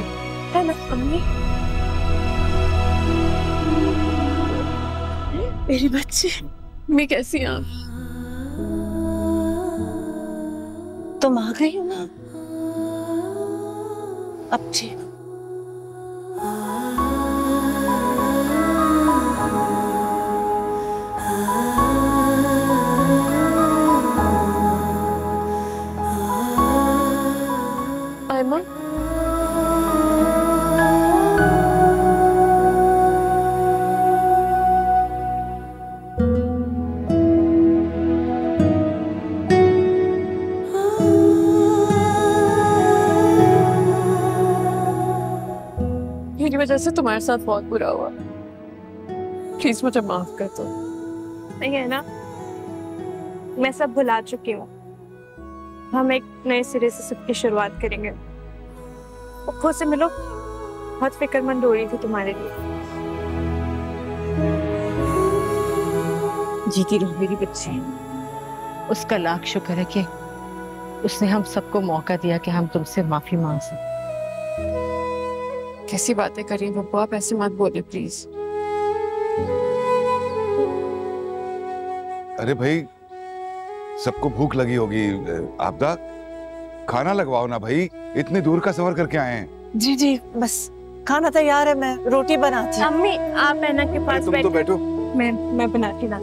है ना अम्मी मेरी बच्ची, मैं कैसी आप तुम आ गई हो ना? अब ठीक वजह से तुम्हारे साथ बहुत बुरा हुआ। प्लीज़ मुझे माफ़ कर दो। नहीं है ना? मैं सब भुला चुकी हूँ। हम एक नए सिरे से सबकी शुरुआत करेंगे। खुद से मिलो। बहुत फिक्रमंद हो रही थी तुम्हारे लिए। जीती रहो मेरी बच्ची उसका लाख शुक्र है कि उसने हम सबको मौका दिया कि हम तुमसे माफ़ी मांग सकें। कैसी बातें करी बब्बू आप ऐसे मत बोले प्लीज़ अरे भाई सबको भूख लगी होगी। आपदा? खाना लगवाओ ना भाई। इतनी दूर का सफ़र करके आए हैं। जी जी बस। खाना तैयार है मैं रोटी बनाती हूँ। अम्मी आप ऐना के पास तुम तो बैठो। बैठो। मैं मैं बनाती ना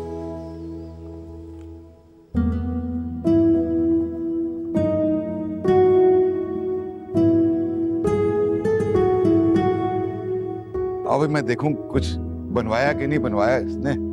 भाई मैं देखूँ कुछ बनवाया कि नहीं बनवाया इसने?